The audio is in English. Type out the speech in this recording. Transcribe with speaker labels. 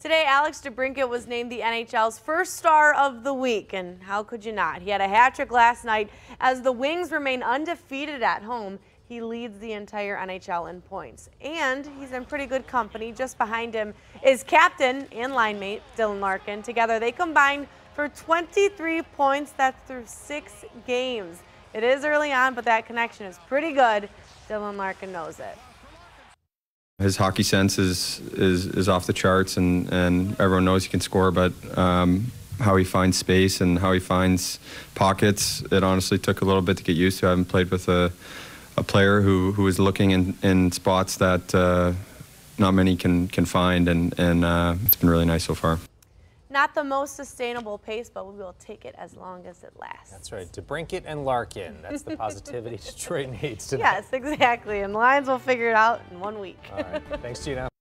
Speaker 1: Today, Alex DeBrincat was named the NHL's first star of the week, and how could you not? He had a hat trick last night as the Wings remain undefeated at home. He leads the entire NHL in points, and he's in pretty good company. Just behind him is captain and line mate Dylan Larkin. Together, they combined for 23 points. That's through six games. It is early on, but that connection is pretty good. Dylan Larkin knows it.
Speaker 2: His hockey sense is is, is off the charts, and, and everyone knows he can score. But um, how he finds space and how he finds pockets, it honestly took a little bit to get used to. I haven't played with a, a player who, who is looking in, in spots that uh, not many can, can find, and, and uh, it's been really nice so far.
Speaker 1: Not the most sustainable pace, but we will take it as long as it lasts.
Speaker 3: That's right. DeBrincat and Larkin. That's the positivity Detroit needs tonight.
Speaker 1: Yes, exactly. And the Lions will figure it out in one week.
Speaker 3: All right. Thanks, Gina.